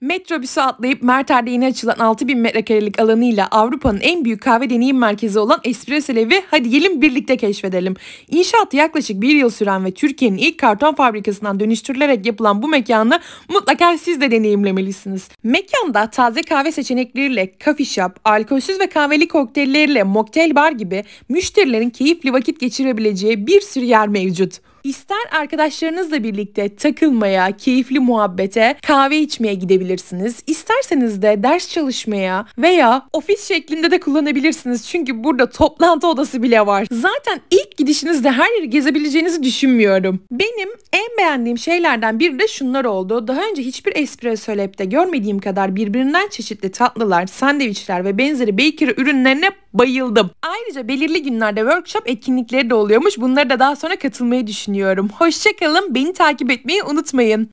Metrobüse atlayıp Merter'de yeni açılan 6000 metrekarelik alanıyla Avrupa'nın en büyük kahve deneyim merkezi olan Espresso Evi hadi gelin birlikte keşfedelim. İnşaatı yaklaşık bir yıl süren ve Türkiye'nin ilk karton fabrikasından dönüştürülerek yapılan bu mekanı mutlaka siz de deneyimlemelisiniz. Mekanda taze kahve seçenekleriyle coffee shop, alkolsüz ve kahveli kokteylleriyle mocktail bar gibi müşterilerin keyifli vakit geçirebileceği bir sürü yer mevcut. İster arkadaşlarınızla birlikte takılmaya, keyifli muhabbete, kahve içmeye gidebilirsiniz. İsterseniz de ders çalışmaya veya ofis şeklinde de kullanabilirsiniz. Çünkü burada toplantı odası bile var. Zaten ilk gidişinizde her yeri gezebileceğinizi düşünmüyorum. Benim en beğendiğim şeylerden biri de şunlar oldu. Daha önce hiçbir espresso lab'de görmediğim kadar birbirinden çeşitli tatlılar, sandviçler ve benzeri bakery ürünlerine bayıldım. Ayrıca belirli günlerde workshop etkinlikleri de oluyormuş. Bunları da daha sonra katılmayı düşünüyorum. Hoşçakalın. Beni takip etmeyi unutmayın.